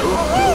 Oh!